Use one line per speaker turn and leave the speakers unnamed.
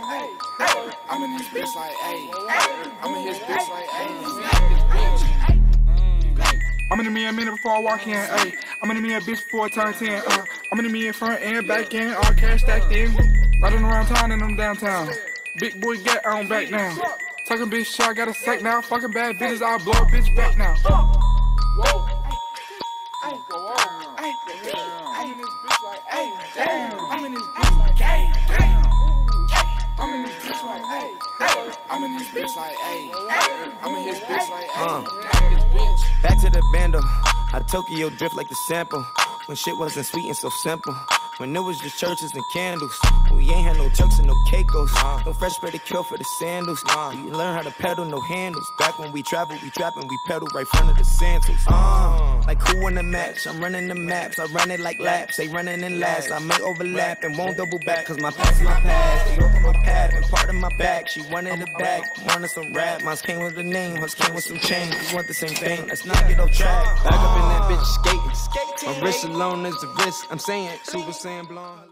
like, hey, hey. I'm in this bitch like, hey. I'm in his bitch like, hey.
I'm in me a minute before I walk in, ayy. I'm in the me a bitch before I turn 10, uh. I'm in me in front and back in, all cash stacked in. Riding around town and I'm downtown. Big boy get on back now. Talking bitch shit, I got a sack now. Fucking bad bitches, I'll blow a bitch back now.
Whoa. Hey, whoa, whoa. Hey, I'm in this bitch like, hey, hey, hey. I'm in this bitch like, hey. I'm in his bitch like, hey.
Uh.
I'm in this bitch.
Back to the bando. I Tokyo drift like the sample. When shit wasn't sweet and so simple. When it was just churches and candles. We ain't had no chucks and no caicos. No fresh kill for the sandals. You learn how to pedal, no handles. Back when we travel, we trapping, we pedal right front of the sandals. Uh, like who in the match? I'm running the maps. I run it like laps. They running in last. I may overlap and won't double back. Cause my past is my past. They open my path and part of my back. She wanted it back. Wanted some rap. Mine came with a name. Hers came with some change. We want the same thing. Let's not get off track. Back up in that bitch. My wrist alone is the wrist. I'm saying, Super Saiyan blonde.